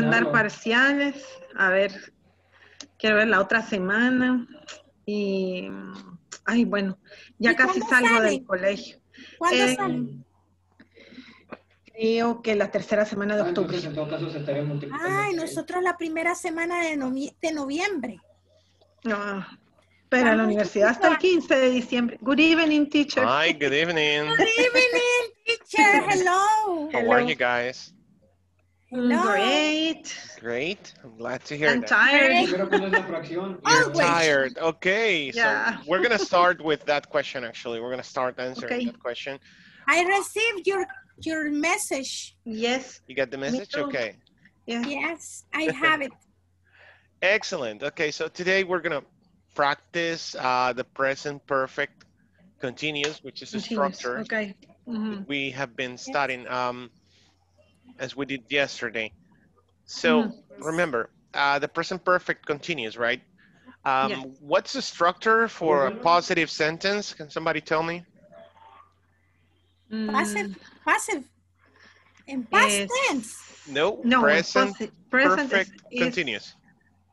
mandar parciales. A ver, quiero ver la otra semana. Y, ay, bueno, ya ¿Y casi salgo del colegio. ¿Cuándo Eh, sale? Creo que la tercera semana de Ah, octubre. entonces en todo caso se estaría multiplicando. Ay, nosotros la primera semana de, novie- de noviembre. Ah, pero la universidad hasta el chiquita. 15 de diciembre. Good evening, teacher. Hi, good evening. Good evening, teacher. Hello. How are you guys? Hello. Great. Great. I'm glad to hear I'm that. tired. Primero cuál es la fracción. Always. You're tired. Okay, Yeah. so we're gonna start with that question. Actually, we're gonna start answering Okay. that question. I received your your message. Yes. You got the message? Okay. Yeah. Yes, I have it. Excellent. Okay, so today we're gonna practice uh, the present perfect continuous, which is a Continuous. structure Okay. Mhm. we have been studying um, as we did yesterday. So Mm-hmm. remember, uh, the present perfect continuous, right? Um, Yes. What's the structure for a positive sentence? Can somebody tell me? Mm, Passive, passive. In past It's- tense. No, No, present present perfect is, is, continuous.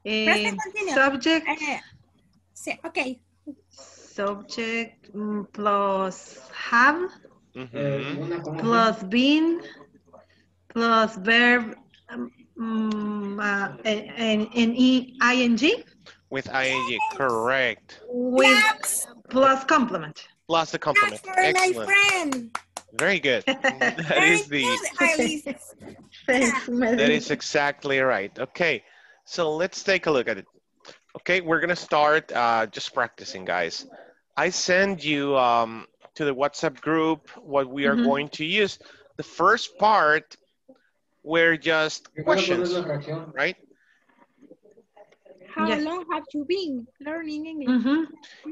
eh, Present continuous. subject, sí, okay. subject mm, plus have una con una plus been plus verb um, mm, uh, and, and e, ing With ing, correct. with Claps. plus complement. Plus the complement. Claps for my Excellent. friend. Very good. That Very is the good, Thanks, That Madeline. exactly right. Okay, so let's take a look at it. Okay, we're gonna start uh, just practicing, guys. I send you um, to the WhatsApp group what we are Mhm. going to use. The first part were just Primero cuál es questions, right? How Yes. long have you been learning English? Mhm.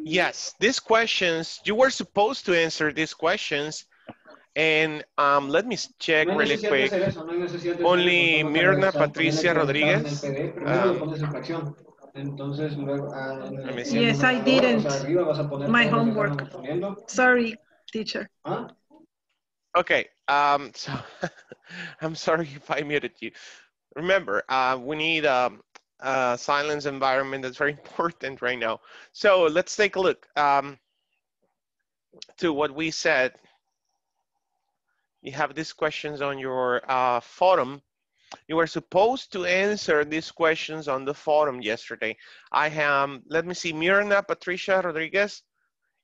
Yes, these questions, you were supposed to answer these questions. And um, let me check No really quick. eso, no hay necesidad de Only hacer eso, solo Mirna Patricia Rodríguez, estás en el PDF, primero um, lo pones en fracción. Entonces, luego, ah, en el- Let me see. Yes, I didn't. arriba vas a poner My todo lo que homework. Sorry, teacher. ¿Ah? Okay, um, so I'm sorry if I muted you. Remember, uh, we need um, a silence environment that's very important right now. So let's take a look um, to what we said. You have these questions on your uh, forum. You were supposed to answer these questions on the forum yesterday. I am, let me see, Mirna Patricia Rodriguez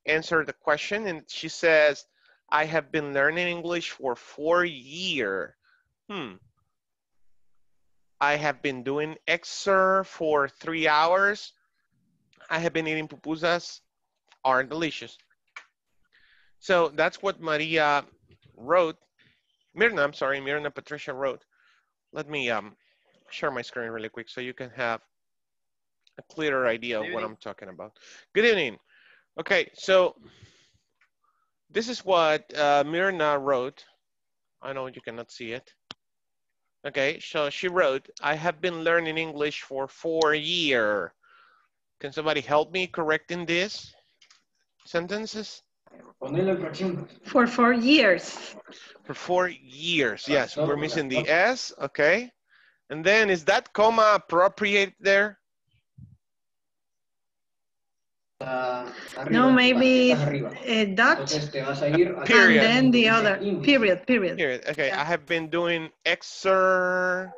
answered the question and she says, I have been learning English for four years. Hmm. I have been doing exer for three hours. I have been eating pupusas, are delicious. So that's what Maria wrote. Mirna, I'm sorry, Mirna Patricia wrote. Let me um, share my screen really quick so you can have a clearer idea of what I'm talking about. Good evening. Okay, so this is what uh, Mirna wrote. I know you cannot see it. Okay, so she wrote, I have been learning English for four years. Can somebody help me correcting this sentences? Ponelo en fracción. For four years. For four years, yes, we're missing the. S, okay? And then is that comma appropriate there? Arriba, No, maybe estás arriba. Eh, dot Entonces te vas a ir a- and then the other. English. Period, period. Okay, Yeah. I have been doing exer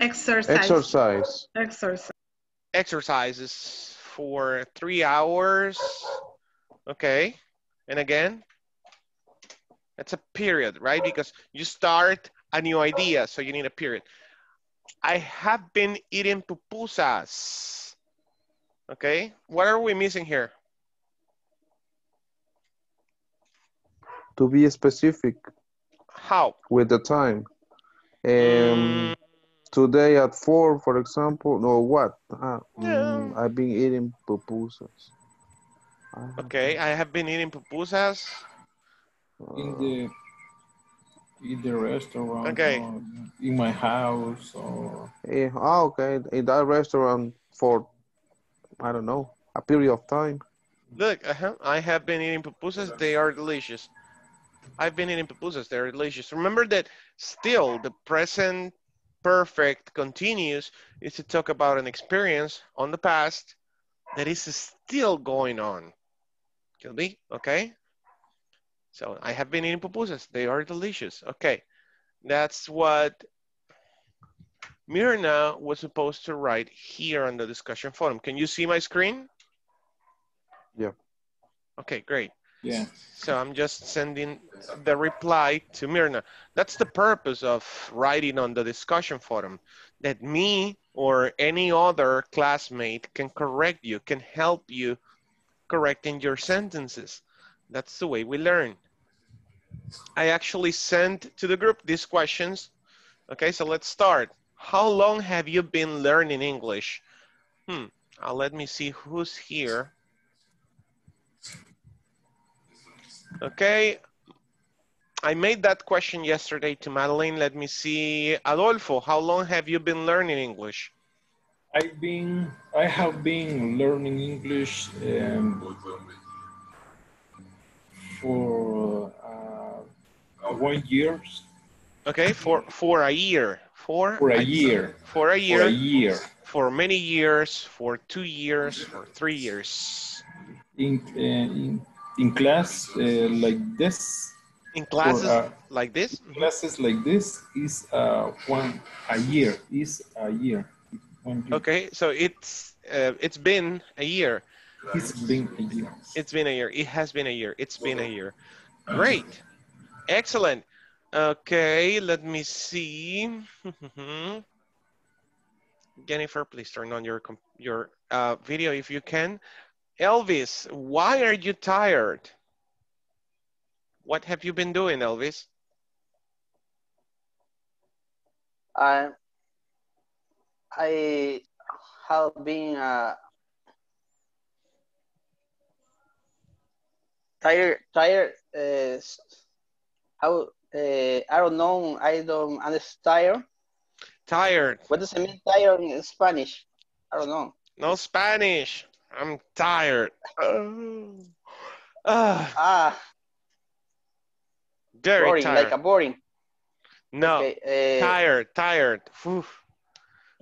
Exercise. Exercise. Exercise. exercises for three hours. Okay. And again, it's a period, right? Because you start a new idea, so you need a period. I have been eating pupusas. Okay. What are we missing here? To be specific How? with the time. Um, Mm, Today at four, for example, no, what? Ah, Yeah. mm, I've been eating pupusas. Ah, okay. I have been eating pupusas. in the in the restaurant Okay. or in my house or eh, ah, okay. In that restaurant for, I don't know, a period of time. Look, uh-huh. I have been eating pupusas. They are delicious. I've been eating pupusas. They're delicious. Remember that still the present perfect continues is to talk about an experience on the past that is still going on. Could okay? So I have been eating pupusas. They are delicious. Okay, that's what Mirna was supposed to write here on the discussion forum. Can you see my screen? Yeah. Okay, great. Yeah. So I'm just sending the reply to Mirna. That's the purpose of writing on the discussion forum, that me or any other classmate can correct you, can help you correcting your sentences. That's the way we learn. I actually sent to the group these questions. Okay, so let's start. How long have you been learning English? Hmm, uh, let me see who's here. Okay, I made that question yesterday to Madeline. Let me see. Adolfo, how long have you been learning English? I've been, I have been learning English um, for uh, one year. Okay, for, for a year. For, For a year. For a For year. a year. For many years. For two years. For three years. In, uh, in, in class uh, like this, In classes uh, like this? classes like this is uh, one, a year, is a year. One year. Okay, so it's uh, it's been a year. It's been a year. It's been a year. It has been a year. It's been a year. Great. Excellent. Okay, let me see. Jennifer, please turn on your your uh, video if you can. Elvis, why are you tired? What have you been doing, Elvis? I I have been uh, tired tired uh, how uh, I don't know I don't understand Tired. what does it mean tired in Spanish I don't know No Spanish. I'm tired. Oh. Ah, ah very boring tired. like a boring no, okay uh, tired, tired. Whew.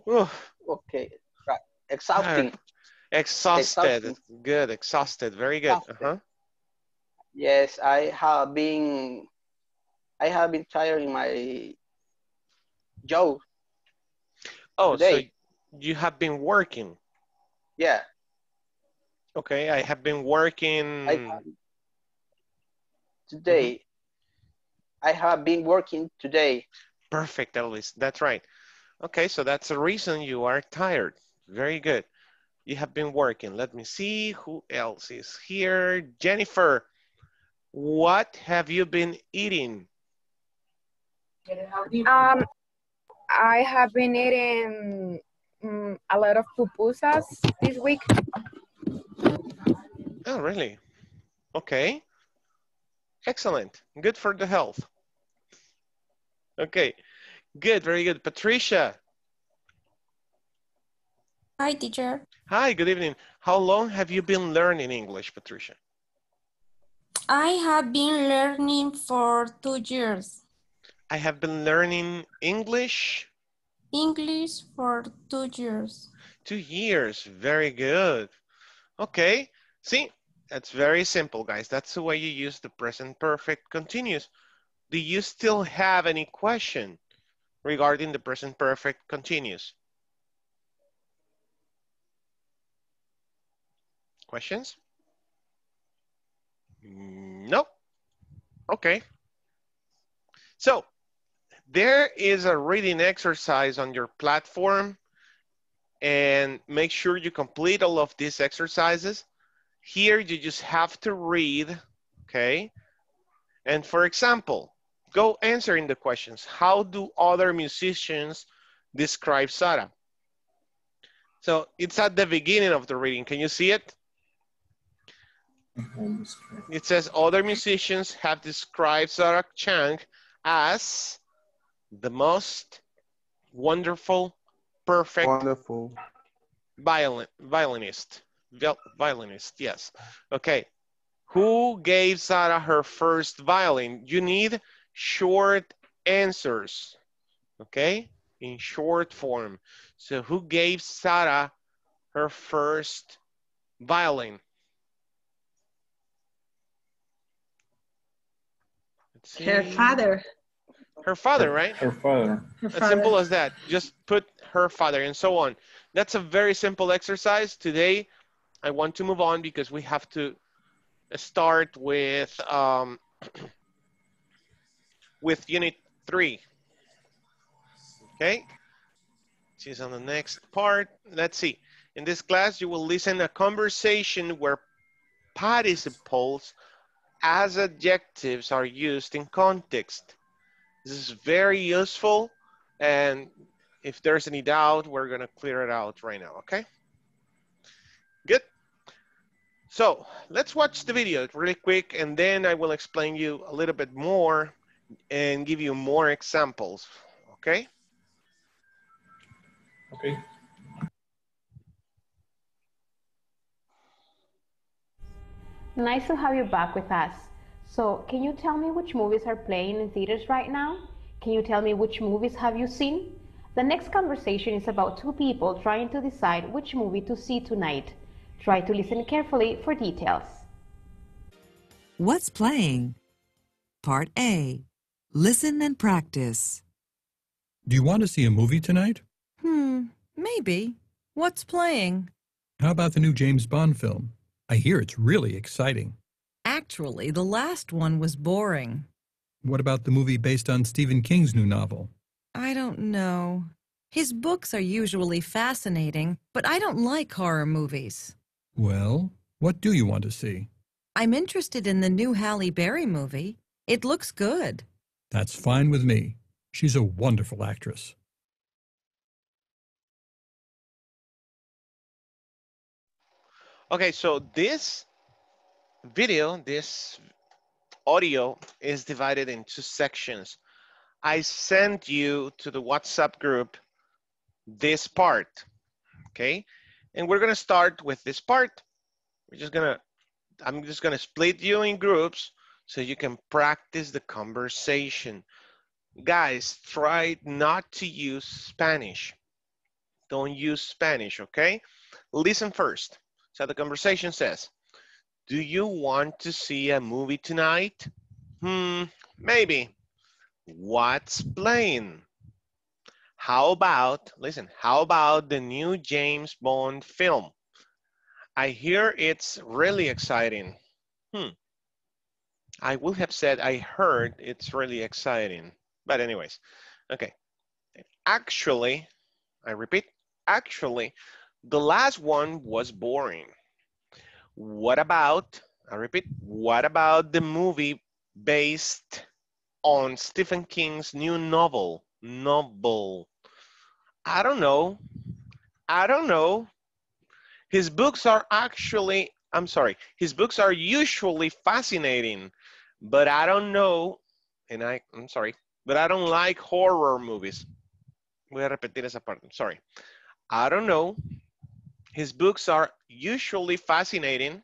Whew. okay right. exhausting Exhausted. Exhausting. Good. Exhausted. Very good. Exhausted. Uh-huh. yes I have been I have been tired in my job Oh, so you have been working. yeah Okay. I have been working. Have, today. Mm-hmm. I have been working today. Perfect, Elvis. That's right. Okay. So that's the reason you are tired. Very good. You have been working. Let me see who else is here. Jennifer, what have you been eating? Um, I have been eating mm, a lot of pupusas this week. Oh, really? Okay. Excellent. Good for the health. Okay. Good. Very good. Patricia. Hi, teacher. Hi. Good evening. How long have you been learning English, Patricia? I have been learning for two years. I have been learning English English for two years. two years. Very good. Okay. See, that's very simple, guys. That's the way you use the present perfect continuous. Do you still have any question regarding the present perfect continuous? Questions? No. Okay. So there is a reading exercise on your platform and make sure you complete all of these exercises. Here you just have to read, okay? And for example, go answering the questions. How do other musicians describe Sarah? So it's at the beginning of the reading. Can you see it? Mm-hmm. It says other musicians have described Sarah Chang as the most wonderful, perfect Wonderful. violin, violinist. Viol- violinist, yes. Okay. Who gave Sarah her first violin? You need short answers. Okay? in short form. So who gave Sarah her first violin? Let's Her father. Her father, right? Her father. Her As father. simple as that. Just put her father and so on. That's a very simple exercise. Today, I want to move on because we have to start with um, with unit three. Okay. She's on the next part. Let's see. In this class, you will listen a conversation where participles as adjectives are used in context. This is very useful. And if there's any doubt, we're gonna clear it out right now, okay? Good. So let's watch the video really quick and then I will explain you a little bit more and give you more examples, okay? Okay. Nice to have you back with us. So, can you tell me which movies are playing in theaters right now? Can you tell me which movies have you seen? The next conversation is about two people trying to decide which movie to see tonight. Try to listen carefully for details. What's playing? Part A. Listen and practice. Do you want to see a movie tonight? Hmm, maybe. What's playing? How about the new James Bond film? I hear it's really exciting. Actually, the last one was boring. What about the movie based on Stephen King's new novel? I don't know. His books are usually fascinating, but I don't like horror movies. Well, what do you want to see? I'm interested in the new Halle Berry movie. It looks good. That's fine with me. She's a wonderful actress. Okay, so this video, this audio is divided into sections. I sent you to the WhatsApp group this part, okay? And we're gonna start with this part. We're just gonna, I'm just gonna split you in groups so you can practice the conversation. Guys, try not to use Spanish. Don't use Spanish, okay? Listen first. So the conversation says, do you want to see a movie tonight? Hmm, maybe. What's playing? How about, listen, how about the new James Bond film? I hear it's really exciting. Hmm. I would have said I heard it's really exciting. But anyways, okay. Actually, I repeat, actually, the last one was boring. What about, I repeat, what about the movie based on Stephen King's new novel? Novel. I don't know. I don't know. His books are actually, I'm sorry, his books are usually fascinating, but I don't know, and I, I'm sorry, but I don't like horror movies. Voy a repetir esa parte, sorry. I don't know. His books are usually fascinating,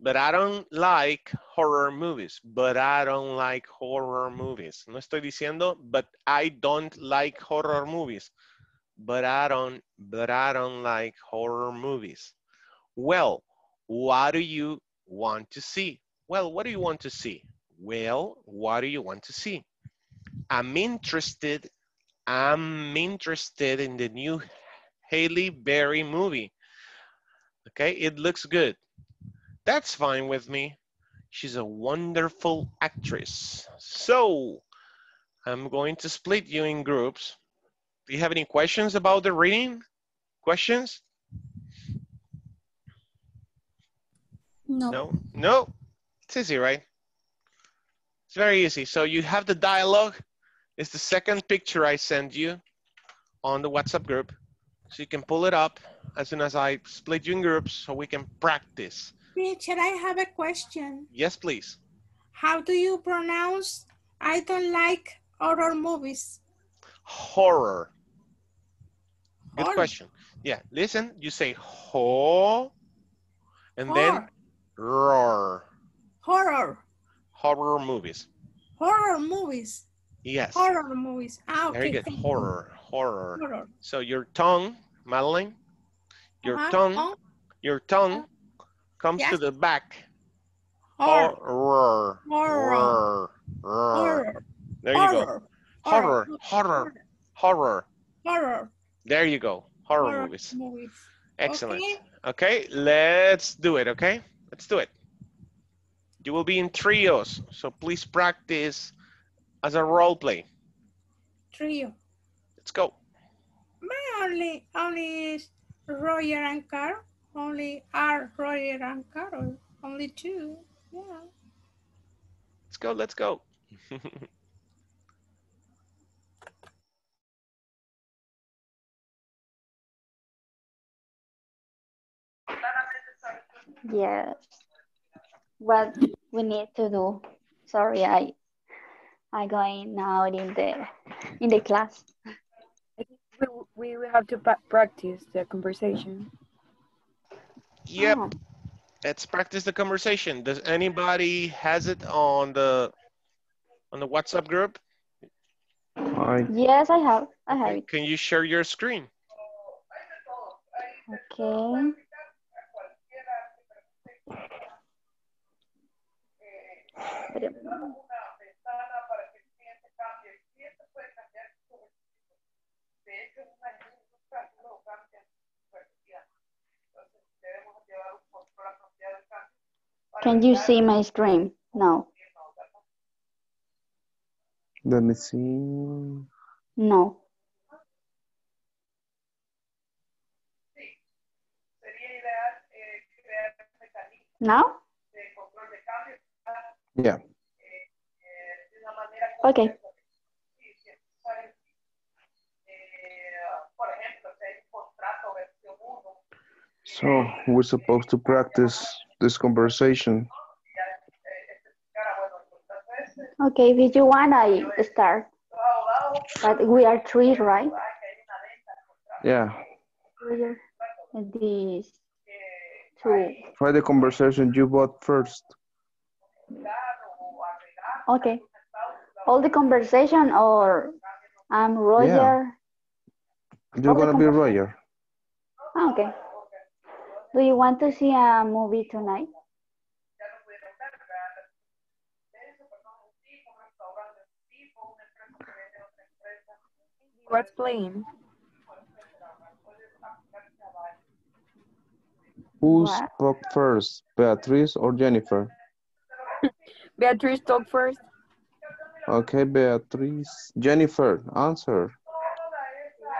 but I don't like horror movies. But I don't like horror movies. No estoy diciendo, but I don't like horror movies. But I don't, but I don't like horror movies. Well, what do you want to see? Well, what do you want to see? Well, what do you want to see? I'm interested, I'm interested in the new Halle Berry movie. Okay, it looks good. That's fine with me. She's a wonderful actress. So, I'm going to split you in groups. Do you have any questions about the reading? Questions? No. No? No? It's easy, right? It's very easy. So you have the dialogue. It's the second picture I send you on the WhatsApp group. So you can pull it up as soon as I split you in groups so we can practice. Richard, I have a question. Yes, please. How do you pronounce I don't like horror movies? Horror. Good Horror. question. Yeah, listen, you say ho and then Horror. roar. Horror. Horror movies. Horror movies. Yes. Horror movies. Ah, okay. Very good. Horror. Horror. Horror. So your tongue, Madeline, your Uh-huh. tongue, Oh, your tongue comes to the back. horror. Horror. Horror. Horror. Horror. There you go. Horror. Horror. Horror. Horror. Horror. There you go. Horror, Horror movies. movies. Excellent. Okay. Okay, let's do it, okay? Let's do it. You will be in trios, so please practice as a role play. Trio. Let's go. My only only is Roger and Carol. Only are Roger and Carol. Only two. Yeah. Let's go, let's go. Yes. What we need to do. Sorry, I I going out in the in the class. We, we have to practice the conversation. Yep. Oh, Let's practice the conversation. Does anybody has it on the on the WhatsApp group? I yes, I have. I have it. Can you share your screen? Okay. Espera Can you see my stream No. let me see. No. Now? Yeah. Okay. So we're supposed to practice this conversation. Okay, did you want to start. But we are three, right? Yeah. These two. Try the conversation you bought first. Okay. All the conversation or I'm Roger. Yeah. You're gonna be. Roger. Ah, Okay. Do you want to see a movie tonight? What's playing? Who What? spoke first, Beatrice or Jennifer? Beatrice talk first. Okay, Beatrice. Jennifer, answer.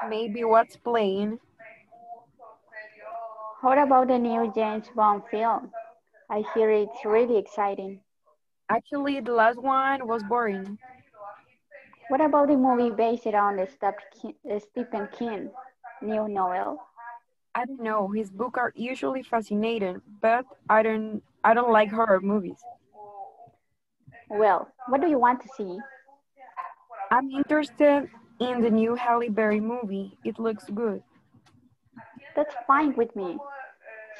Maybe what's playing? What about the new James Bond film? I hear it's really exciting. Actually, the last one was boring. What about the movie based on the Step- Stephen King new novel? I don't know. His books are usually fascinating, but I don't. I don't like horror movies. Well, what do you want to see? I'm interested in the new Halle Berry movie. It looks good. That's fine with me.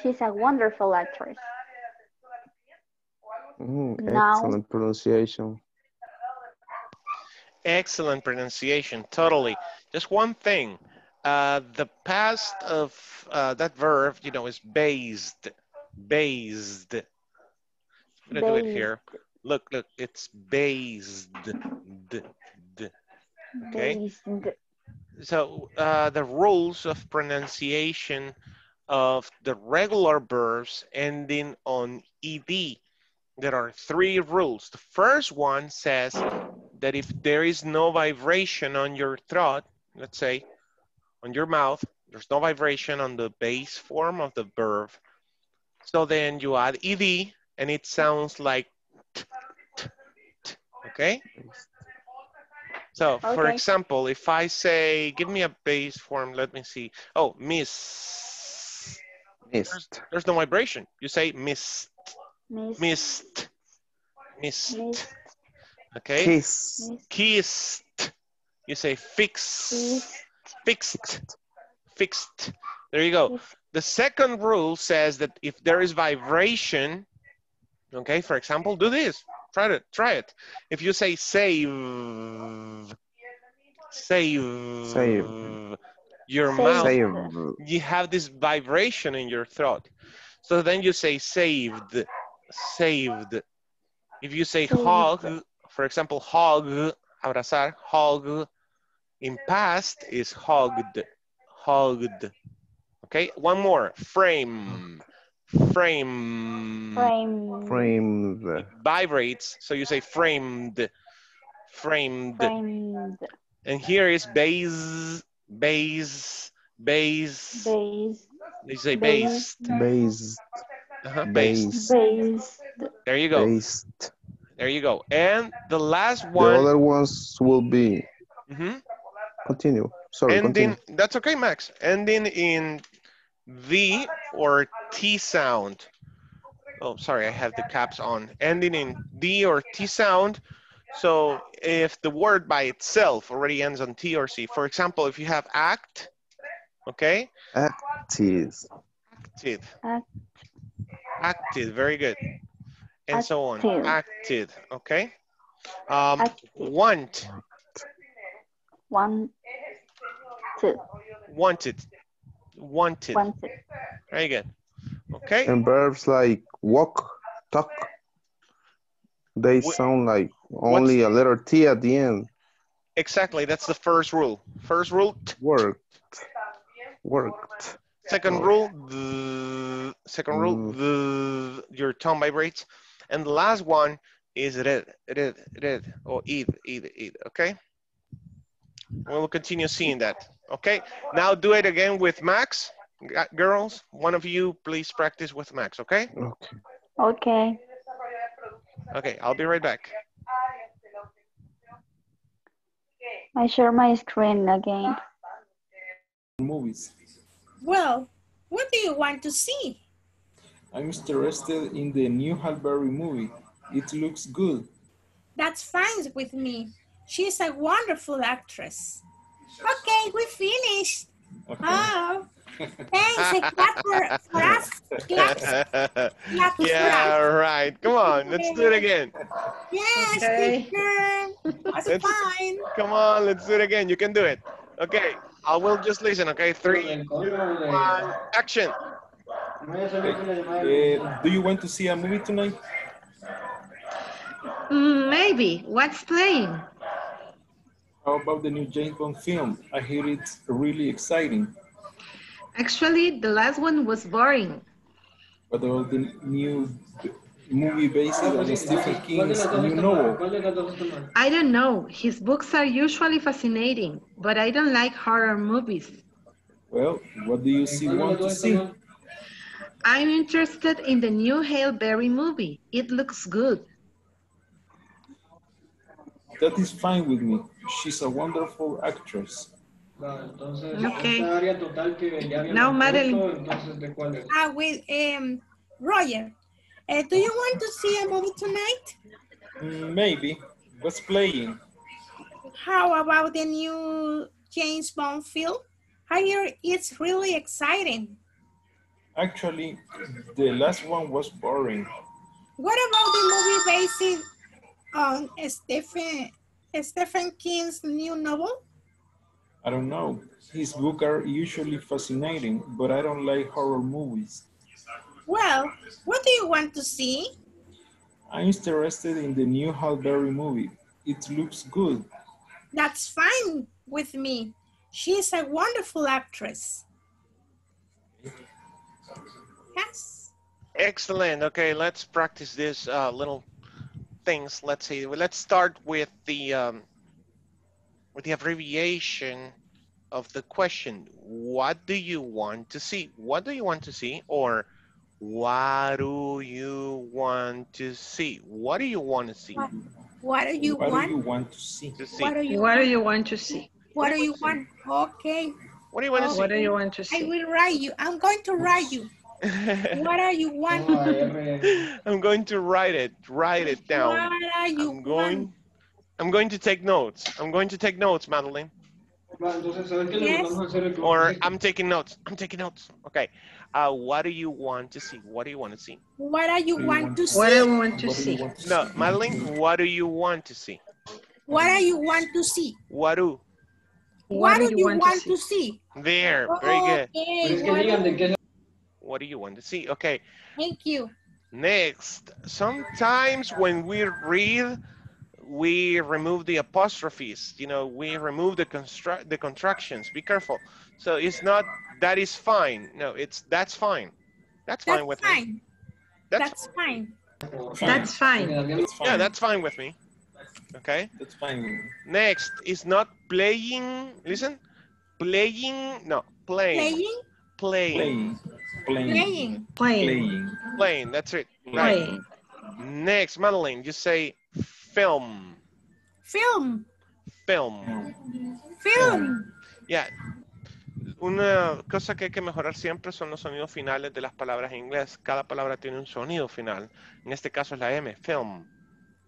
She's a wonderful actress. Mm, Now- excellent pronunciation. Excellent pronunciation, totally. Just one thing, uh, the past of uh, that verb, you know, is based, based. I'm gonna do it here. Look, look, it's based, d, d. okay? Based. So uh, the rules of pronunciation of the regular verbs ending on ed. There are three rules. The first one says that if there is no vibration on your throat, let's say on your mouth, there's no vibration on the base form of the verb. So then you add ed and it sounds like t, t, t, okay? So for example, if I say, give me a base form, let me see. Oh, miss. There's, Missed. there's no vibration. You say missed, Miss. missed, missed. Miss. Okay? Kiss. Miss. Kissed. You say fix, Kiss. fixed, fixed. There you go. The second rule says that if there is vibration, okay, for example, do this. Try it, try it. If you say save, Save. Save. Your Save. mouth. Save. You have this vibration in your throat. So then you say saved. Saved. If you say Saved. hog, for example, hog, abrazar, hog, in past is hogged. Hogged. Okay, one more. Frame. Frame. Frame. Framed. Vibrates, so you say framed. Framed. Framed. And here is base, base, base. Base. You say Based. based. Based. Uh-huh, based. Based. Based. There you go. Based. There you go. And the last one. The one. other ones will be. mhm, Continue. Sorry, ending. continue. That's okay, Max. Ending in the or T sound. Oh, sorry, I have the caps on. Ending in D or T sound. So if the word by itself already ends on T or C, for example, if you have act, okay, Active. acted, Act. acted, very good, and so on. Acted, okay. Um, Active. want, One. Two. wanted, wanted, Wanted. very good. Okay, And verbs like walk, talk, they Wh- sound like only a letter T at the end. exactly. That's the first rule. First rule, t. Worked. Worked. second rule, the second rule, mm. the your tongue vibrates, and the last one is red, red, red, or id, id, id. Okay. We will continue seeing that. Okay. Now do it again with Max. G- Girls, one of you please practice with Max. Okay. Okay. Okay. Okay. I'll be right back. I share my screen again. Movies. Well, what do you want to see? I'm interested in the new Halle Berry movie. It looks good. That's fine with me. She's a wonderful actress. Okay, we finished. Okay. Oh, thanks. A clap for, for us. Clap, clap for yeah. us. Right. Come on. Let's do it again. Yes, Okay. teacher. That's Let's- fine. Come on. Let's do it again. You can do it. Okay. I will just listen. Okay. Three, Del two, código de- one, action. No vaya a salir con la llamada de- Uh, do you want to see a movie tonight? Mm, maybe. What's playing? How about the new James Bond film? I hear it's really exciting. Actually, the last one was boring. What about the new movie based on Stephen ¿cuál de King's new novel? ¿Cuál de las dos está mal? I don't know. His books are usually fascinating, but I don't like horror movies. Well, what do you see, ¿Cuál de las want to see? I'm interested in the new Hail Berry movie. It looks good. That is fine with me. She's a wonderful actress. Va, entonces, Ok. esta área total que ya Now, Madeline. puesto, entonces, ¿de cuál es? Ah, with um, Roger. Uh, do you want to see a movie tonight? Mm, maybe. What's playing? How about the new James Bond film? I hear it's really exciting. Actually, the last one was boring. What about the movie based on Stephen Stephen King's new novel? I don't know. His books are usually fascinating, but I don't like horror movies. Well, what do you want to see? I'm interested in the new Halle Berry movie. It looks good. That's fine with me. She's a wonderful actress. Yes. Excellent. Okay, let's practice this uh, little things. Let's see. Let's start with the um, with the abbreviation of the question. What do you want to see? What do you want to see? Or what do you want to see? What do you want to see? What, what do you what want? do you want to see? To see. What do you What do want? you want to see? What do you want? Okay. What do you want to What do you want to see? I will write you. I'm going to write you. What are you want? No, R. I'm going to write it. Write it down. What are you I'm going. Want? I'm going to take notes. I'm going to take notes, Madeline. Va, entonces, ¿sabes qué? Lo que Yes. vamos a hacer es que Or vamos a- I'm taking notes. I'm taking notes. Okay. Uh, what do you want to see? What do you want to see? What are you want to see? What do you want to What do you see? No. Madeline, what do you want to see? What are you want to see? What do? What, do you want, to see? There, very good. Okay, Pero es que what digan do- de qué What do you want to see? Okay, Thank you. next. Sometimes when we read, we remove the apostrophes. You know, we remove the construct the contractions. Be careful. So it's not that is fine. No, it's that's fine. That's fine That's with me. fine. That's That's fine. That's fine. yeah, that's fine with me. Okay. That's fine. Next is not playing. Listen, playing. No, playing. Playing? Playing. Playing. Playing. Playing. Playing. That's it. Right. Playing. Next, Madeline, you say film. Film. Film. Film. Ya. Una cosa que hay que mejorar siempre son los sonidos finales de las palabras en inglés. Cada palabra tiene un sonido final. En este caso es la M, film.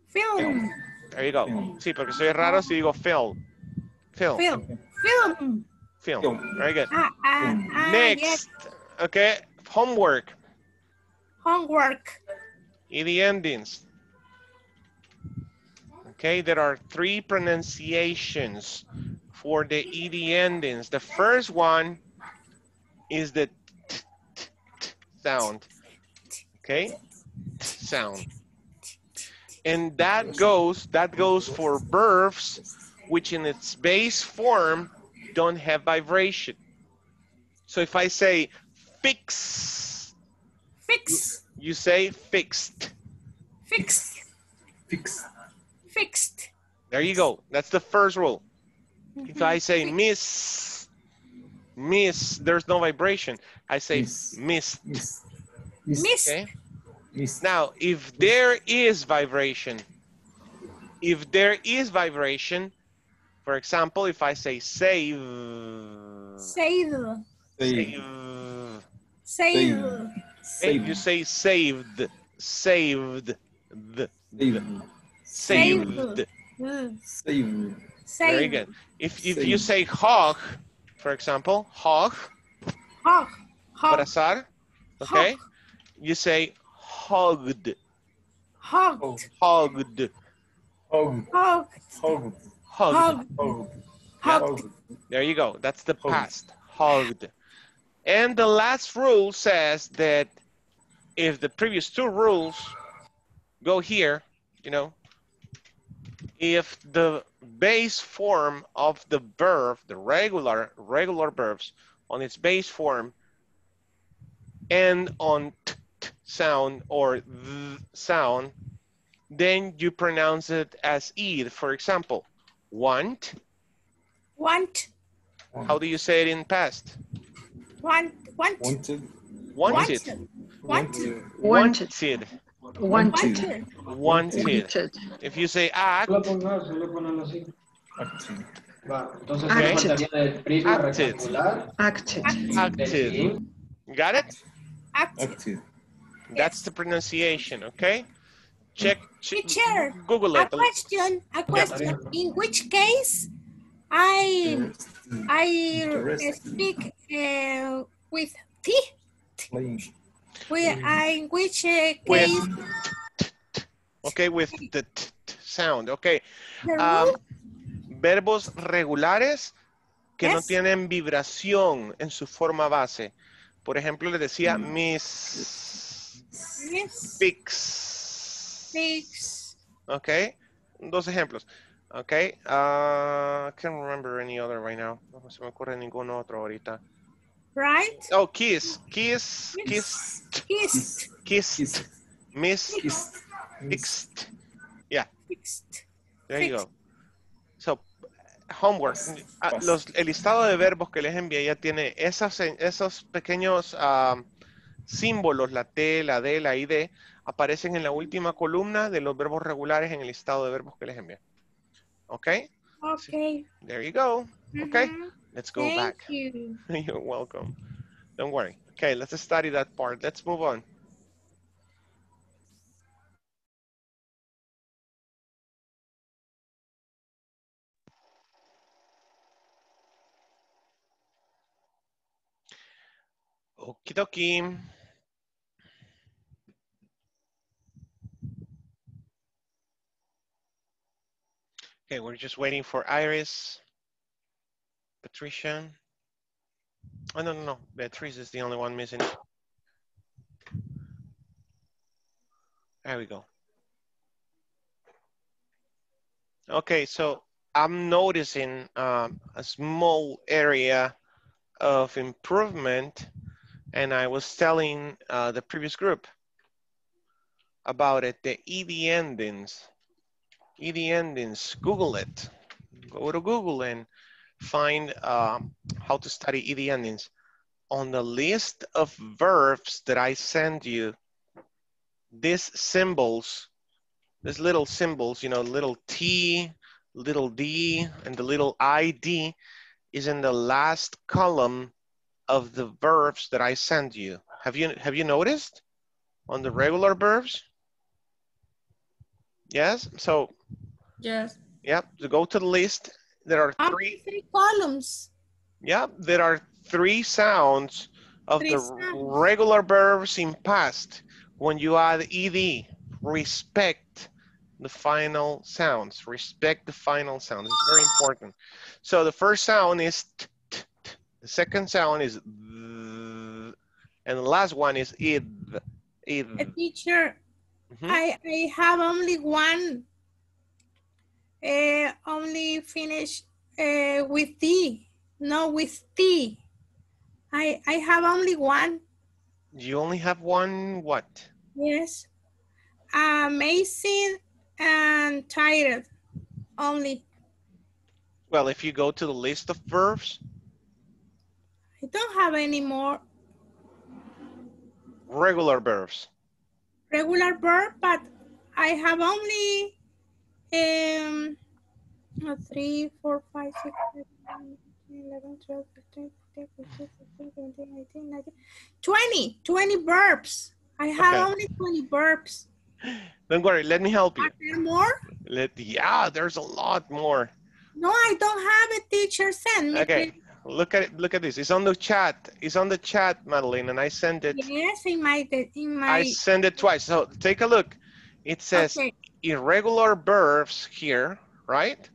Film. There you go. Sí, porque soy raro si digo film. Film. Film. Film. Film. Very good. Ah, ah, ah, Next. yes. Okay. Homework. Homework. Y the endings. Okay, there are three pronunciations for the ed endings. The first one is the t, t, t sound. Okay, T sound. And that goes that goes for verbs which in its base form don't have vibration. So if I say fix, Fix. you say fixed. Fixed. Fix. Fixed. There you go. That's the first rule. If mm-hmm. I say miss, miss, there's no vibration. I say Miss. miss. Miss. Miss. Okay. Miss. Now, if there is vibration, if there is vibration, for example, if I say save, Save. Save. save, Save. hey, you say saved, saved, the, Save. saved. Uh, Save. Save. Very good. If if you say hog, for example, hog, Hog. Hog. abrazar, okay, you say hugged, Hogged. hugged, Hog. Hogged. Hog. hugged. Hog. Hogged. There you go. That's the Hugged. past. Hugged. And the last rule says that if the previous two rules go here, you know, if the base form of the verb, the regular regular verbs on its base form end on t, t sound or th sound, then you pronounce it as ed. For example, want. Want. How do you say it in past? Want. Want. Wanted. Wanted. Wanted. Wanted. Wanted. Wanted. Wanted. Wanted. If you say act, Solo pongan, solo pongan así. Va, entonces Acted. faltaría el prisma Acted. rectangular. Acted. acted. Got it? Active. Active. That's the pronunciation, okay? Check, check Teacher, Google a question. A question. In which case I I speak uh, with T? With, uh, in which uh, With case Okay, with the t, t sound, okay. Um, verbos regulares que no Yes. tienen vibración en su forma base. Por ejemplo, les decía miss, is fix. fix. Okay, dos ejemplos. Okay, uh, I can't remember any other right now. No se me ocurre ningún otro ahorita. Right? Oh, kiss, kiss, kiss, Kissed. kissed, miss, Kiss. fixed. Yeah, Fixed. there you go. So, homework. Ah, Los, el listado de verbos que les envié ya tiene esas, esos pequeños ah, símbolos, la T, la D, la ID, aparecen en la última columna de los verbos regulares en el listado de verbos que les envié. Okay, Okay. there you go. Okay. Let's go Thank back. you. You're welcome. Don't worry. Okay, let's study that part. Let's move on. Okie dokie. Okay, we're just waiting for Iris. Patricia. Oh, no, no, no. Beatrice is the only one missing. There we go. Okay, so I'm noticing um, a small area of improvement, and I was telling uh, the previous group about it, the ED endings. ED endings, Google it. Go to Google and find um, how to study ED endings. On the list of verbs that I send you, these symbols, these little symbols, you know, little T, little D, and the little ID is in the last column of the verbs that I send you. Have you have you noticed on the regular verbs? Yes. So Yes. yep. To go to the list, there are three. three columns. Yeah, There are three sounds of Three the sounds. regular verbs in past. When you add ed, respect the final sounds. Respect the final sounds. It's very important. So the first sound is t, t, t. The second sound is th, and the last one is id. id. A teacher, Mhm. I, I have only one, only finish uh, with D, no with T. I, I have only one, You only have one what? yes. Amazing and tired, only. Well, if you go to the list of verbs, I don't have any more regular verbs. regular verb, but I have only um, 3, 4, 5, 6, 7, 8, 11, 12, 13, 14, 15, 16, 17, 18, 19, 20, 20 verbs. I have Okay. only 20 verbs. Don't worry, let me help you. Are there more? Let, yeah, there's a lot more. No, I don't have a teacher send me. Okay, look at it. Look at this. It's on the chat. It's on the chat, Madeline, and I sent it. Yes, in my, in my, I sent it twice. So take a look. It says Okay. irregular verbs here, right?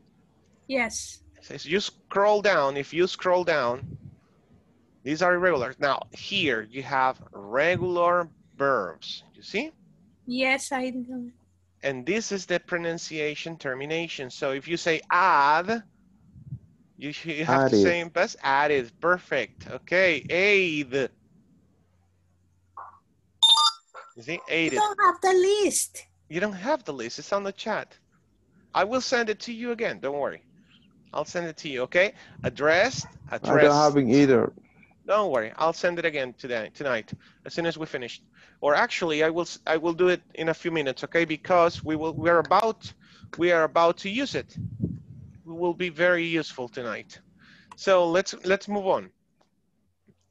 Yes. It says you scroll down. If you scroll down, these are irregular. Now here you have regular verbs. You see? Yes, I do. And this is the pronunciation termination. So if you say add, you, sh- you have to Added. say in past added. Perfect. Okay. Aid. You see? I Aided. don't have the list. You don't have the list. It's on the chat. I will send it to you again. Don't worry. I'll send it to you. Okay. Addressed. addressed. I don't having either. Don't worry. I'll send it again today, tonight, as soon as we finish. Or actually, I will I will do it in a few minutes, okay? Because we will we are about we are about to use it. It will be very useful tonight. So let's let's move on.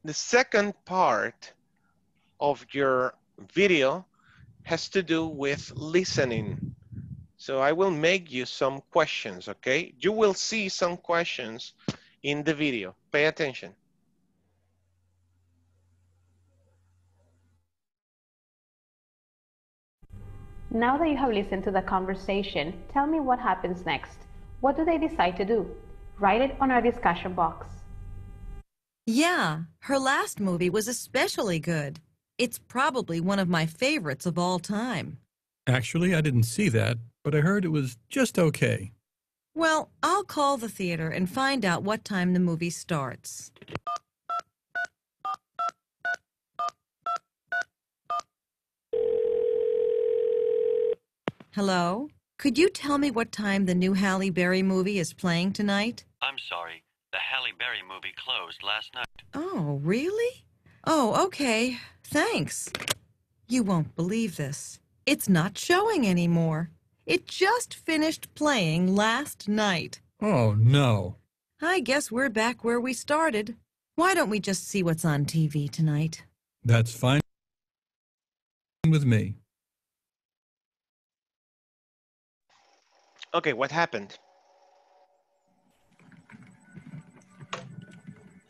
The second part of your video has to do with listening. So I will make you some questions, okay? You will see some questions in the video. Pay attention. Now that you have listened to the conversation, tell me what happens next. What do they decide to do? Write it on our discussion box. Yeah, her last movie was especially good. It's probably one of my favorites of all time. Actually, I didn't see that, but I heard it was just okay. Well, I'll call the theater and find out what time the movie starts. Hello? Could you tell me what time the new Halle Berry movie is playing tonight? I'm sorry. The Halle Berry movie closed last night. Oh, really? Oh, okay. Thanks. You won't believe this. It's not showing anymore. It just finished playing last night. Oh, no. I guess we're back where we started. Why don't we just see what's on TV tonight? That's fine with me. Okay, what happened?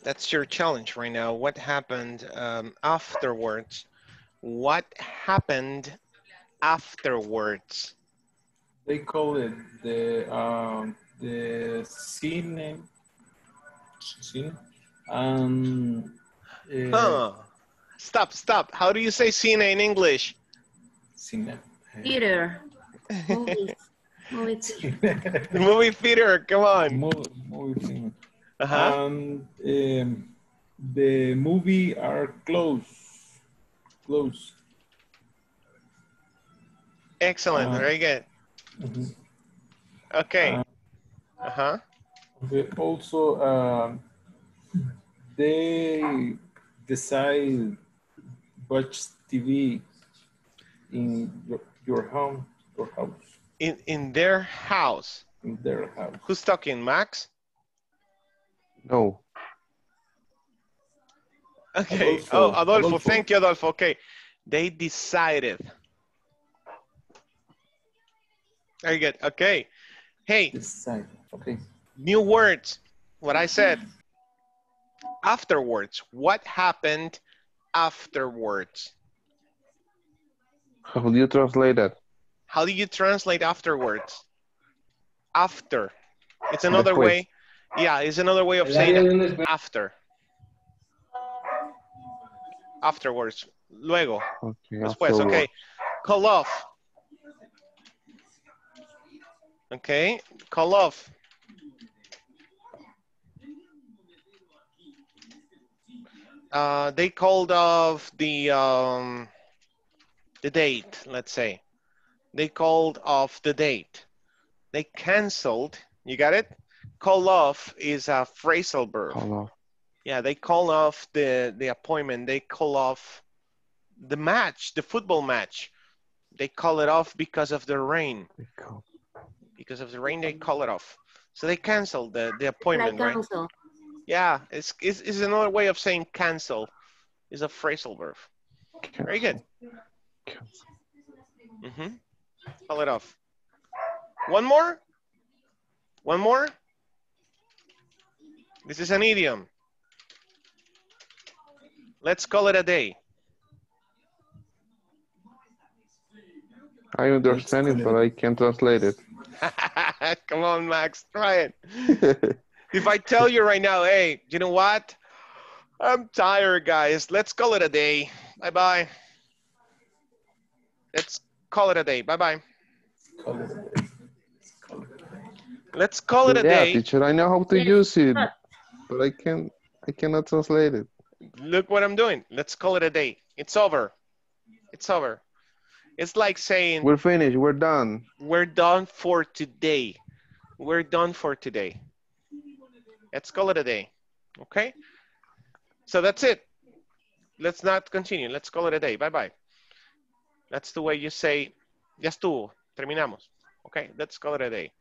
That's your challenge right now. What happened um, afterwards? What happened afterwards? They call it the um, the cine Cine. Um, eh, Huh. Stop, stop. How do you say cine in English? Cine. Theater. Movies. Movie theater. Movie theater, come on. Movie, movie cine. Uh-huh. Um, um, the movie are closed. Closed. Excellent, Uh, very good. Mhm. Okay. Uh, Uh-huh. Okay, also, um, they decide watch TV in your, your home, your house, In in their house. in their house. Who's talking, Max? No. Okay. Adolfo, oh, Adolfo. Adolfo. Thank you, Adolfo. Okay. They decided. Very good. Okay. Hey, Decide. Okay. new words. What I said. Afterwards. What happened afterwards? How do you translate that? How do you translate afterwards? After. It's another Después. way. Yeah, it's another way of El saying it. de un espe- after. Afterwards. Luego. Okay. Después, afterward. okay. Call off. Okay, call off. Uh, they called off the um, the date, let's say. They called off the date. They canceled. You got it? Call off is a phrasal verb. Call off. Yeah, they call off the, the appointment. They call off the match, the football match. They call it off because of the rain. They call- Because of the rain, they call it off. So they canceled the, the appointment, Like right? cancel. Yeah, it's, it's, it's another way of saying cancel. Is a phrasal verb. Very good. Cancel. Mm-hmm. Call it off. One more? One more? This is an idiom. Let's call it a day. I understand it, but I can't translate it. Come on, Max, try it. If I tell you right now, hey, you know what? I'm tired, guys. Let's call it a day. Bye bye. Let's call it a day. Bye bye. Call it a day. Call it a day. Let's call it a yeah, day. teacher, I know how to use it, but- but I can't. I cannot translate it. Look what I'm doing. Let's call it a day. It's over. It's over. It's like saying We're finished. We're done. we're done for today. We're done for today. Let's call it a day. Okay? So that's it. Let's not continue. Let's call it a day. Bye bye. That's the way you say, ya estuvo, terminamos. Okay, let's call it a day.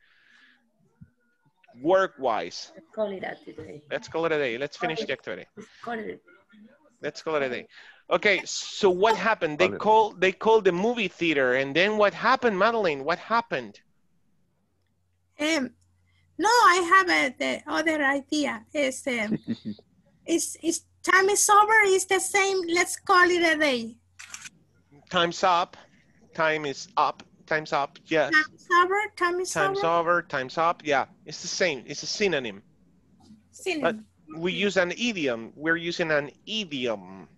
Work wise, Let's call it that today. let's call it a day. Let's finish the activity. Let's call it. Let's call it a day. Okay, so what happened? They Call called they called the movie theater, and then what happened, Madeline? What happened? Um, no, I have a, the other idea. Is um, is is time is over? Is the same? Let's call it a day. Time's up. Time is up. Time's up. Yes. Time is over. Time is Time's over. over. Time's up. Yeah, it's the same. It's a synonym. Synonym. But we use an idiom. We're using an idiom.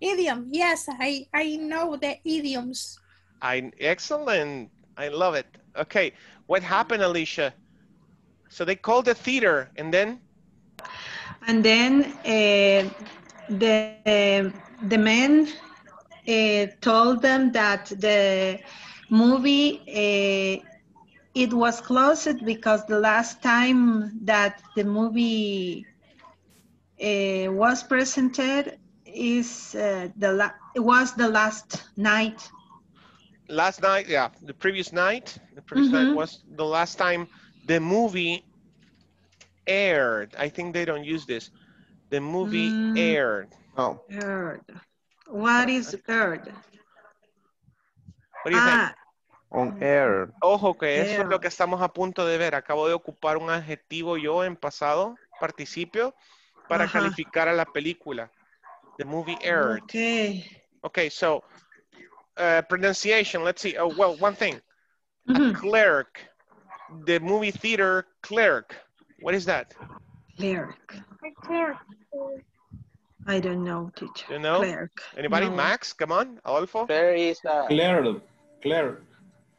Idiom. Yes, I I know the idioms. I excellent. I love it. Okay, what happened, Alicia? So they called the theater, and then And then uh, the the man uh, told them that the movie uh, it was closed because the last time that the movie uh, was presented is uh, the la- it was the last night. last night, yeah, the previous night, the previous night Mhm. was the last time the movie aired. I think they don't use this. The movie Mm. aired. Oh, Heard. What is heard? What do you think? Ah, on air. Ojo que eso es lo que estamos a punto de ver. Acabo de ocupar un adjetivo yo en pasado, participio, para Ajá. calificar a la película. The movie aired. okay. Okay, so uh, pronunciation. Let's see. Oh, well, one thing. A Mhm. clerk. The movie theater clerk. What is that? Clerk. Clerk. I don't know, teacher. You know? Clerk. Anybody? No. Max, come on. Adolfo? There is a Claire, Claire.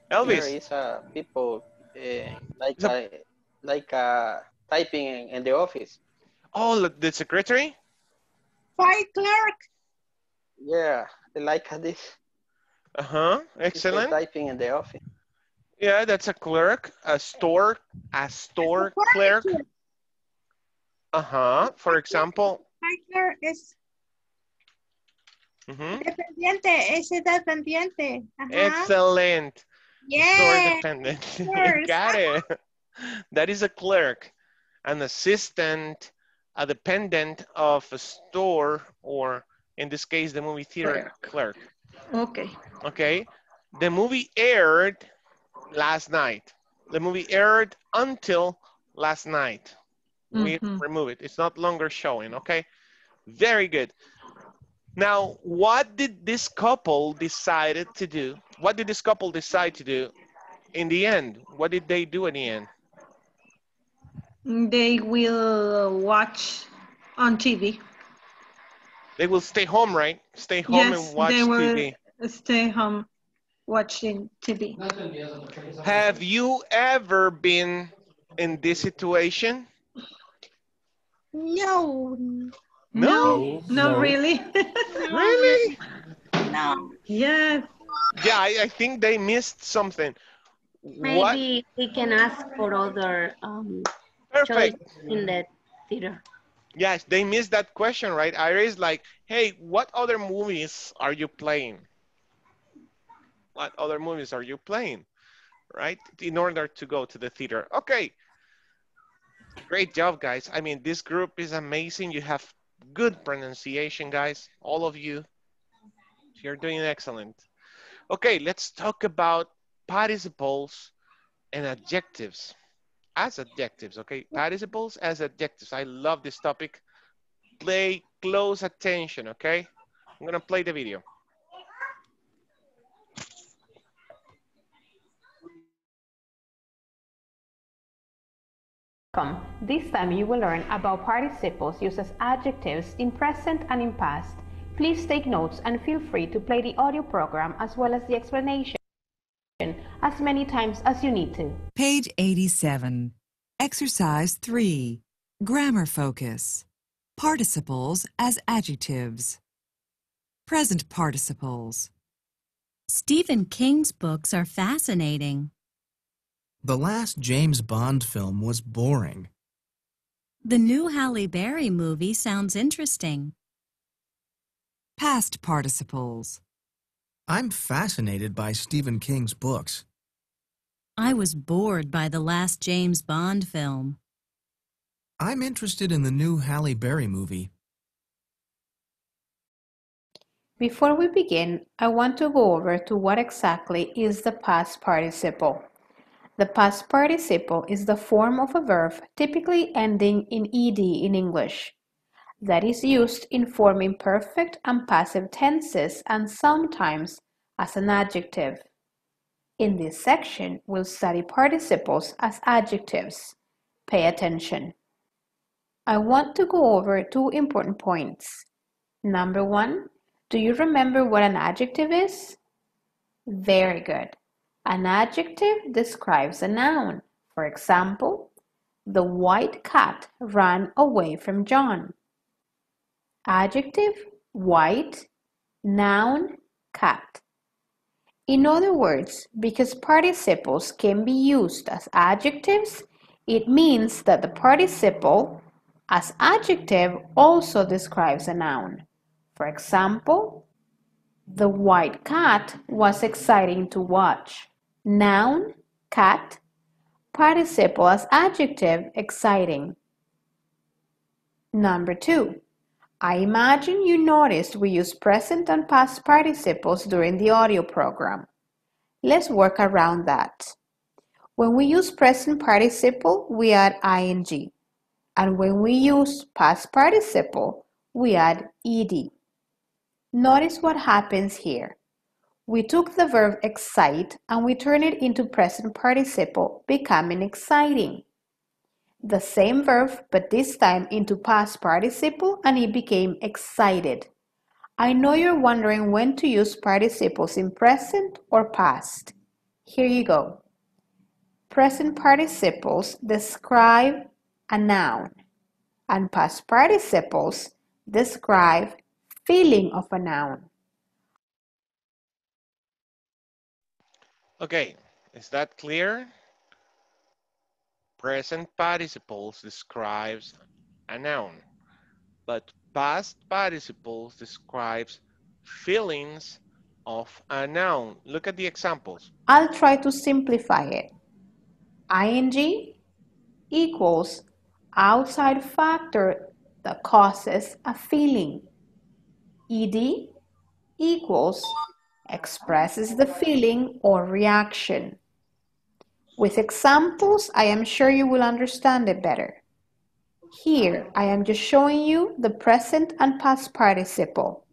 there Elvis. is a people uh, like a, like a typing in, in the office. Oh, the secretary? Fight clerk. Yeah, they like this. Uh-huh. Excellent. Typing in the office. Yeah, that's a clerk, a store, a store clerk. Uh-huh. For example. Fight clerk es mhm. dependiente. Ese dependiente. Ajá. Excellent. Store Yeah. dependent. course. Got it. That is a clerk, an assistant, a dependent of a store, or in this case, the movie theater clerk. Okay. Okay. The movie aired last night. The movie aired until last night. We Mhm. remove it. It's not longer showing. Okay. Very good. Now, what did this couple decided to do? What did this couple decide to do in the end? What did they do in the end? They will watch on TV. They will stay home, right? Stay home yes, and watch they will TV. stay home watching TV. Have you ever been in this situation? No. No. No, No. really? Really? No. yes. Yeah, I, I think they missed something. What? Maybe we can ask for other um, Perfect. in the theater. Yes, they missed that question, right? Iris, like, hey, what other movies are you playing? What other movies are you playing? Right? In order to go to the theater. Okay. Great job, guys. I mean, this group is amazing. You have good pronunciation, guys. All of you. You're doing excellent. Okay, let's talk about participles and adjectives as adjectives, okay? Participles as adjectives. I love this topic. Play close attention, okay? I'm gonna play the video. Welcome. This time you will learn about participles used as adjectives in present and in past. Please take notes and feel free to play the audio program as well as the explanation as many times as you need to. Page 87. Exercise 3. Grammar focus. Participles as adjectives. Present participles. Stephen King's books are fascinating. The last James Bond film was boring. The new Halle Berry movie sounds interesting. Past participles. I'm fascinated by Stephen King's books. I was bored by the last James Bond film. I'm interested in the new Halle Berry movie. Before we begin, I want to go over to what exactly is the past participle. The past participle is the form of a verb typically ending in ed in English that is used in forming perfect and passive tenses and sometimes as an adjective. In this section, we'll study participles as adjectives. Pay attention. I want to go over two important points. Number one, do you remember what an adjective is? Very good. An adjective describes a noun. For example, the white cat ran away from John. Adjective, white, noun, cat. In other words, because participles can be used as adjectives, it means that the participle as adjective also describes a noun. For example, the white cat was exciting to watch. Noun, cat, participle as adjective, exciting. Number two, I imagine you noticed we use present and past participles during the audio program. Let's work around that. When we use present participle, we add ing. And when we use past participle, we add ed. Notice what happens here. We took the verb excite and we turned it into present participle, becoming exciting. The same verb, but this time into past participle, and it became excited. I know you're wondering when to use participles in present or past. Here you go. Present participles describe a noun, and past participles describe feeling of a noun. Okay, is that clear? Present participles describes a noun, but past participles describes feelings of a noun. Look at the examples. I'll try to simplify it. ing equals outside factor that causes a feeling. ed equals expresses the feeling or reaction. With examples, I am sure you will understand it better. Here, I am just showing you the present and past participle.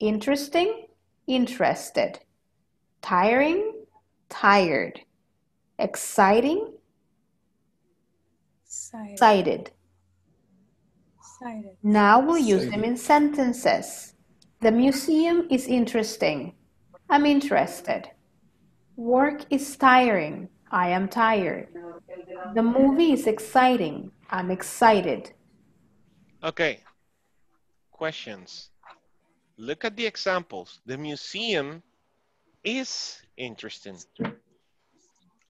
Interesting, interested. Tiring, tired. Exciting, Excited. excited. Excited. Now we'll use them in sentences. The museum is interesting. I'm interested. Work is tiring. I am tired. The movie is exciting. I'm excited. Okay, questions. Look at the examples. The museum is interesting.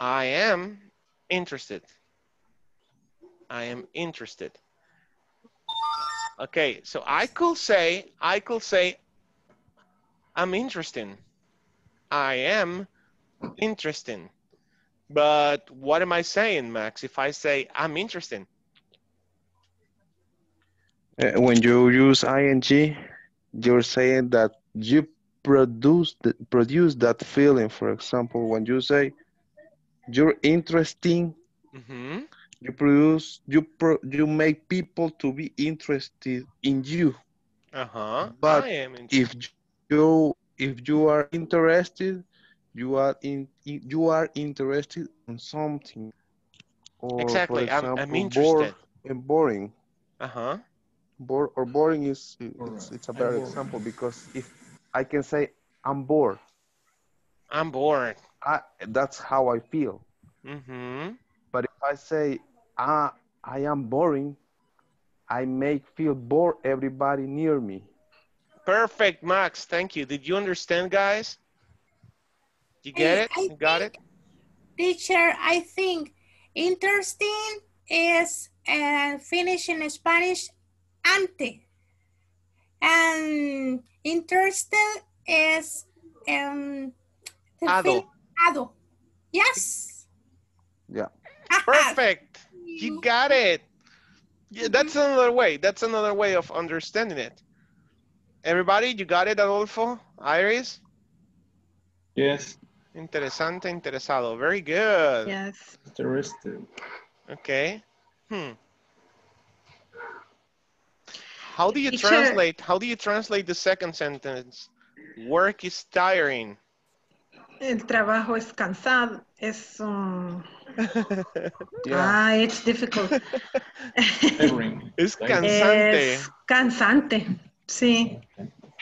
I am interested. I am interested. Okay, so I could say, I could say, I'm interesting. I am interesting. But what am I saying, Max? If I say I'm interested, Uh, when you use ing, you're saying that you produce the, produce that feeling. For example, when you say you're interesting, Mhm. you produce you pro, you make people to be interested in you. uh-huh, But I am interested. if you if you are interested, you are in you are interested in something. Or Exactly, for I'm- example, I'm interested. And boring. Uh-huh. Bored or boring is it's, it's a better example because if I can say I'm bored, I'm bored. I, that's how I feel. Mm-hmm. But if I say ah, I am boring, I make feel bored everybody near me. Perfect, Max. Thank you. Did you understand, guys? You get it? I You got it? Teacher, I think interesting is uh, Finnish in Spanish ante. And interesting is um, the Ado. feeling- ado. Yes. Yeah. Perfect. You got it. Yeah, that's another way. That's another way of understanding it. Everybody, you got it, Adolfo? Iris? Yes. Interesante, interesado. Very good. Yes. Interested. Okay. Hmm. How do you Teacher. translate? How do you translate the second sentence? Work is tiring. El trabajo es cansado. Es um, Yeah. ah, it's difficult. Tiring. Es Tiring. cansante. Es cansante. Sí.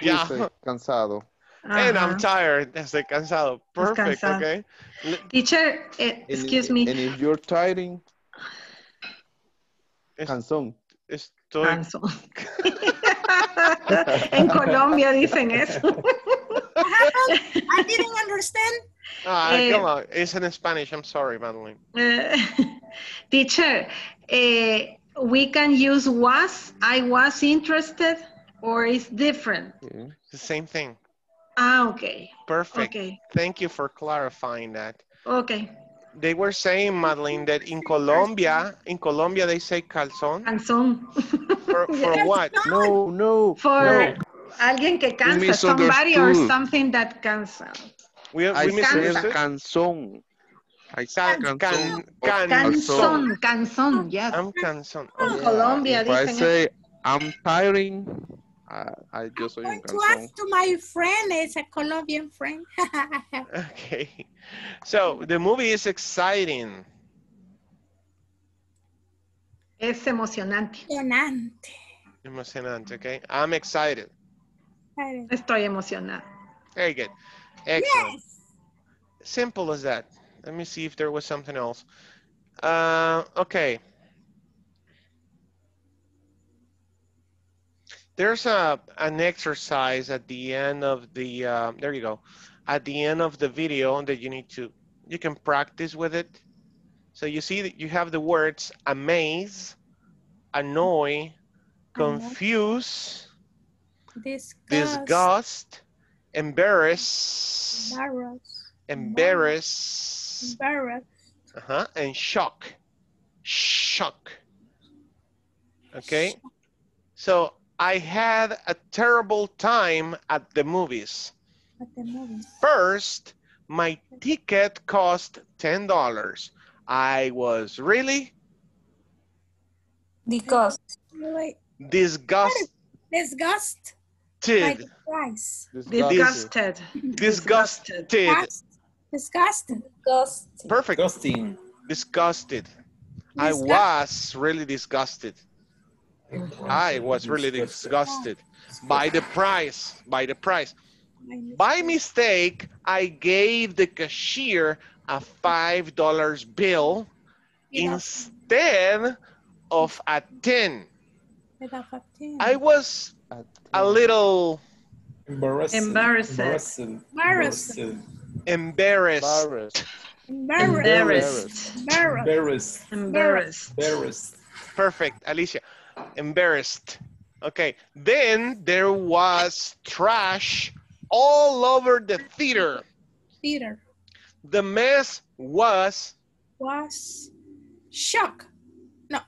Yeah. Cansado. And I'm Ajá. tired. Estoy cansado. Perfect. cansado. Okay. Teacher, eh, excuse if- me. And if you're tiring, Es- cansón. Estoy. Canso. en Colombia dicen eso. I didn't understand. Ah, Eh, come on. It's in Spanish. I'm sorry, Madeline. Eh, teacher, eh, we can use was, I was interested, or it's different? Yeah. It's the same thing. Ah, okay, Perfect. okay, Thank you for clarifying that. okay. They were saying, Madeline, that in Colombia, in Colombia they say calzón. Canzón. For, for what? No, no, For no. alguien que cansa, somebody or something that cansa. We, I we said misunderstood. canzón. I said Can, canzón. can, or Canzón, canzón, yes. I'm canzón. En Okay. Colombia If I say I'm tiring, I, I yo soy un going to ask to my friend, it's a Colombian friend. Okay. So the movie is exciting. Es emocionante. Emocionante. Emocionante, okay? I'm excited. Estoy emocionada. Very good. Excellent. Simple as that. Let me see if there was something else. Uh, okay. There's a an exercise at the end of the, uh, there you go, at the end of the video that you need to, you can practice with it. So you see that you have the words amaze, annoy, confuse, Disgust. disgust, embarrass, Embarrass. embarrass, Embarrass. uh-huh, and shock. Shock. Okay? So I had a terrible time at the movies. At the movies. First, my ticket cost $10. I was really Disgust. Wait. disgusted. Disgust. By the price. Disgusted. Disgusted. Disgusted. Perfect. Disgusting. Disgusted. I was really disgusted. Oh, I was really disgusted by the price, by the price. By mistake, I gave the cashier a $5 bill instead of a 10. I was a little Embarrassed. Embarrassed. embarrassed. Embarrassed. Embarrassed. Embarrassed. Embarrassed. Perfect, Alicia. Embarrassed. Okay, then there was trash all over the theater. Theater. The mess was Was shock. No.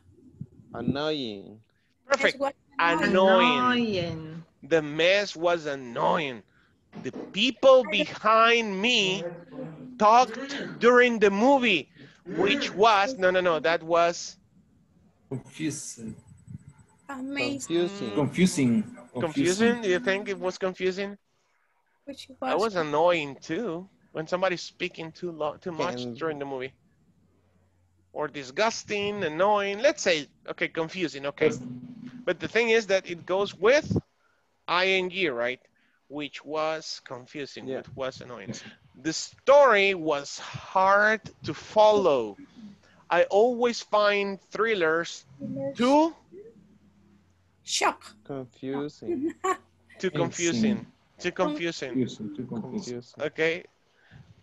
Annoying. perfect. Annoying. Annoying. The mess was annoying. The people behind me talked during the movie, which was, no, no, no, that was Confusing. Amazing. Confusing. Confusing. confusing. Do you think it was confusing? Which That was was annoying too, when somebody's speaking too long, too much And- during the movie. Or disgusting, annoying, let's say, okay, confusing, okay. But the thing is that it goes with ing, right? Which was confusing, Yeah. which was annoying. The story was hard to follow. I always find thrillers too, shock. Confusing. too confusing, too confusing. Confusing. Too confusing. Confusing. Okay.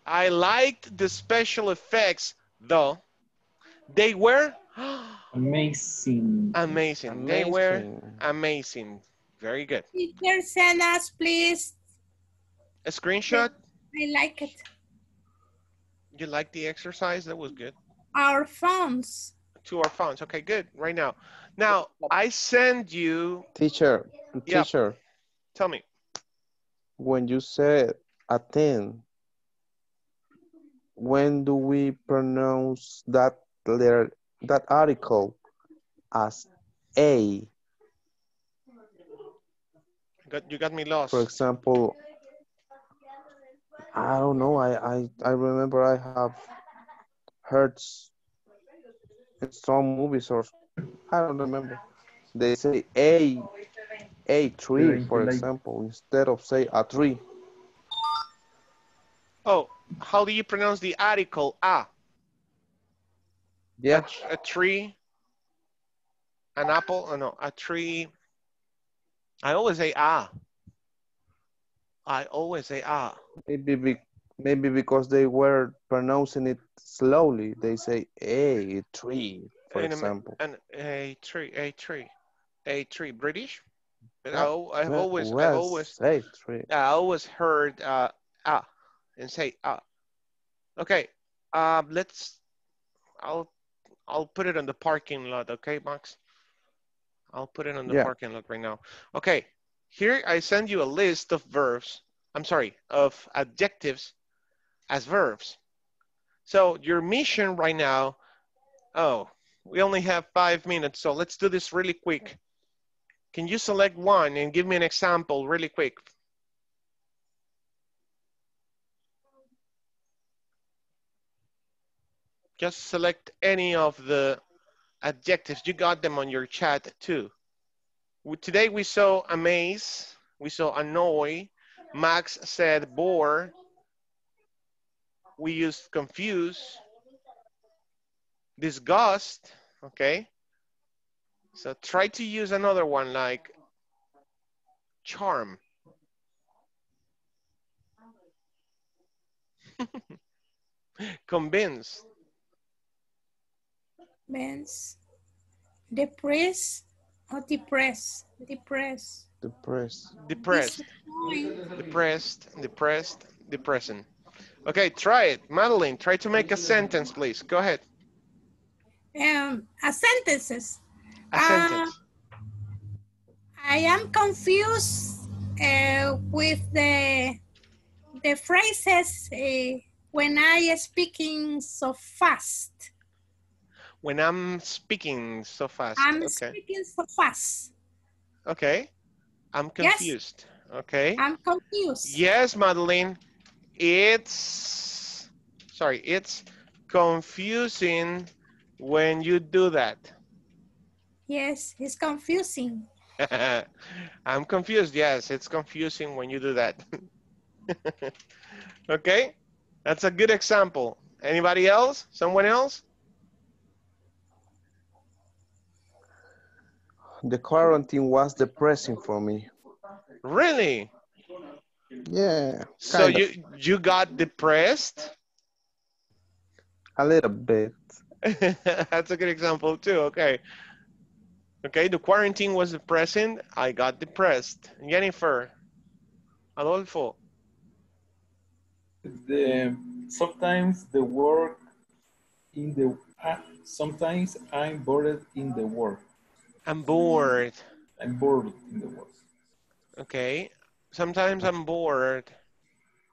I liked the special effects though. They were Amazing. amazing. They were Amazing. amazing. Very good. Teacher, send us, please. A screenshot. I like it. You like the exercise? That was good. Our phones. To our phones. Okay, good. Right now. Now I send you. Teacher, Yeah. teacher, Tell me. when you say attend, when do we pronounce that letter, that article as a? Got you got me lost. For example, I don't know. I I I remember I have heard in some movies or I don't remember. They say a a tree, for example, instead of say a tree. Oh, how do you pronounce the article? A. Yeah, A tree. An apple. Oh, no, a tree. I always say ah. I always say ah. maybe be, maybe because they were pronouncing it slowly. They say a tree, for In a- example. An, a tree, a tree, a tree. British? But I, Yeah. al- I've always, I've always, say tree. I always heard uh, ah and say ah. Okay, um, let's. I'll, I'll put it on the parking lot. Okay, Max. I'll put it on the Yeah. parking lot right now. Okay, here I send you a list of verbs. I'm sorry, of adjectives as verbs. So your mission right now. Oh, we only have five minutes, so let's do this really quick. Can you select one and give me an example really quick? Just select any of the adjectives. You got them on your chat too. Today we saw amaze, we saw annoy, Max said bore, we used confuse, disgust, okay? So try to use another one like charm. Convince, Men's depressed or depressed. Depressed. Depressed. depressed, depressed, depressed, depressing. Okay, try it. Madeline, try to make a sentence, please. Go ahead. Um, a sentences. A Uh, sentence. I am confused uh, with the the phrases uh, when I am speaking so fast. When I'm speaking so fast. I'm okay. speaking so fast. Okay. I'm Yes. confused. Okay. I'm confused. Yes, Madeline. It's sorry, it's confusing when you do that. Yes, it's confusing. I'm confused. Yes, it's confusing when you do that. okay. That's a good example. Anybody else? Someone else? The quarantine was depressing for me. Really? Yeah. So of. you you got depressed? A little bit. That's a good example too. Okay. Okay, the quarantine was depressing. I got depressed. Jennifer, Adolfo, The, sometimes the work in the, ah, sometimes I'm bored in the work. I'm bored. I'm bored in the work. Okay. Sometimes I'm bored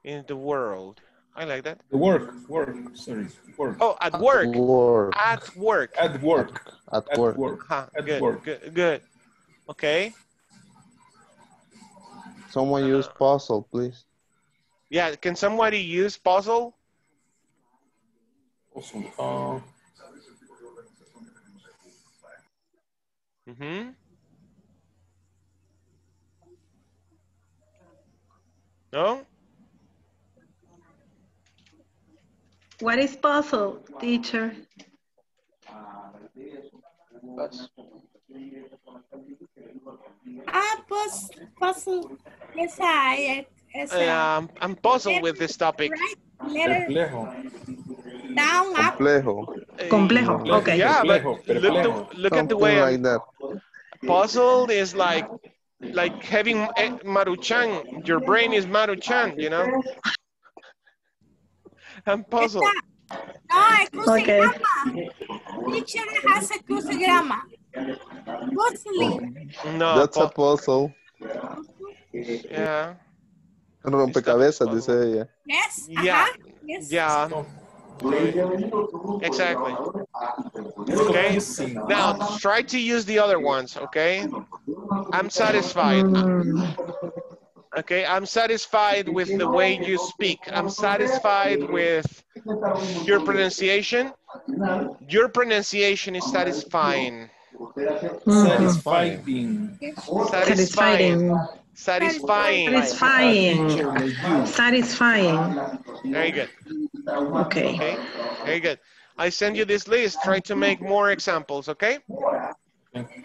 in the world. I like that. The work, work, sorry, work. Oh, at work. Work. At work. At work. At At work. work. Huh, At good, work. good, good. Okay. Someone use puzzle, please. Yeah, can somebody use puzzle? Awesome. Uh, Mm-hmm. No? What is puzzle, teacher? That's Ah, pus, puzzle. Yes, I. Yes, Um, I'm puzzled with this topic. Right letter down, up. Complejo. Complejo. Okay. Yeah, but look, perplejo. to, look at the way like that. puzzled is like like having eh, Maruchan. Your brain is Maruchan, you know? I'm puzzled. No, es Okay. crucigrama. Teacher has a crucigrama. Puzzling. No, That's a puzzle. yeah. Rompecabezas, dice ella. Yes. Yeah. Uh-huh. Yes. Yeah, exactly. Okay. Now try to use the other ones, okay? I'm satisfied. Okay, I'm satisfied with the way you speak. I'm satisfied with your pronunciation. Your pronunciation is satisfying. Satisfying. Satisfying. Satisfying. Satisfying. Satisfying. Very good. Okay. Okay, very good. I send you this list. Try to make more examples, okay?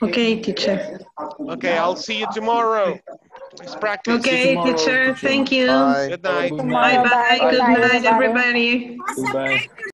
Okay, teacher. Okay, I'll see you tomorrow. Let's practice. Okay, teacher. teacher. Thank you. Bye. Good night. Bye bye. Good night, everybody. everybody. What's a Goodbye. break